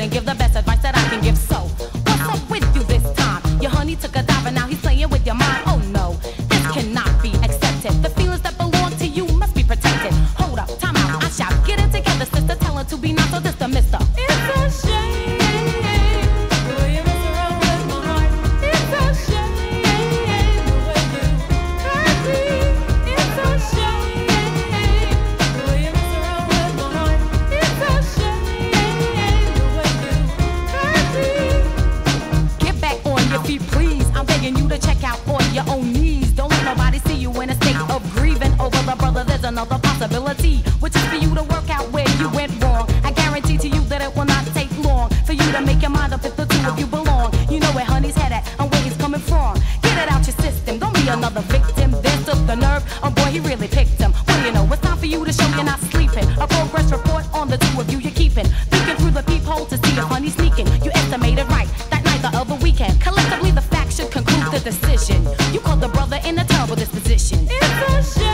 and give the best advice. check out on your own knees. Don't let nobody see you in a state of grieving over the brother. There's another possibility, which is for you to work out where you went wrong. I guarantee to you that it will not take long for you to make your mind up if the two of you belong. You know where honey's headed and where he's coming from. Get it out your system. Don't be another victim. This took the nerve. Oh boy, he really picked him. What do you know? It's time for you to show you're not sleeping. A progress report on the two of you you're keeping. Thinking through the peephole to see if honey's sneaking. Decision. You called the brother in a terrible disposition. It's a shame.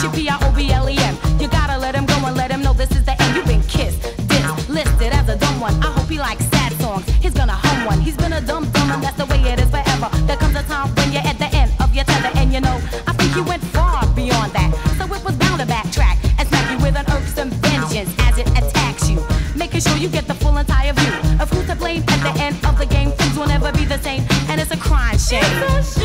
H U P R O B L E M. You gotta let him go and let him know this is the end. You've been kissed, dissed, listed as a dumb one. I hope he likes sad songs. He's gonna hum one. He's been a dumb dumb, and that's the way it is forever. There comes a time when you're at the end of your tether, and you know I think you went far beyond that. So it was bound to backtrack and smack you with an irksome vengeance as it attacks you, making sure you get the full entire view of who to blame at the end of the game. Things will never be the same, and it's a crime shame.